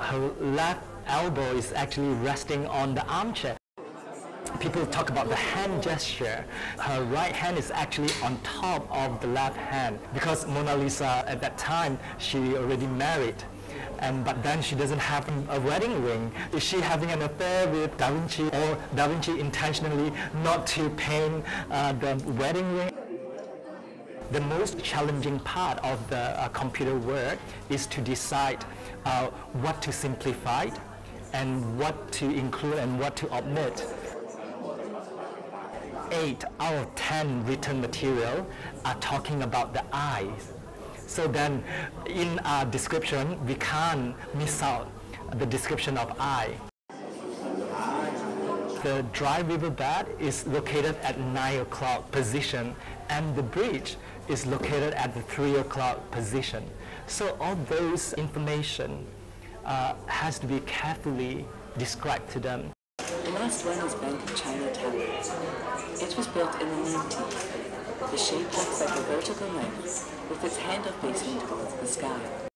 Her left elbow is actually resting on the armchair. People talk about the hand gesture. Her right hand is actually on top of the left hand because Mona Lisa at that time she already married. And, but then she doesn't have a wedding ring. Is she having an affair with Da Vinci or Da Vinci intentionally not to paint uh, the wedding ring? The most challenging part of the uh, computer work is to decide uh, what to simplify and what to include and what to omit. 8 out of 10 written material are talking about the eyes. So then in our description, we can't miss out the description of eye. The dry riverbed is located at 9 o'clock position and the bridge is located at the 3 o'clock position. So all those information uh, has to be carefully described to them. The last one is Bank of China Tower. It was built in the 19th. The shape looks like a vertical knife with its handle facing towards the sky.